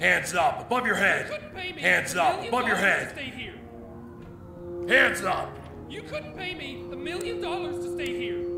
Hands up, above your head. You Hands up, above your head. Hands up. You couldn't pay me a million dollars to stay here.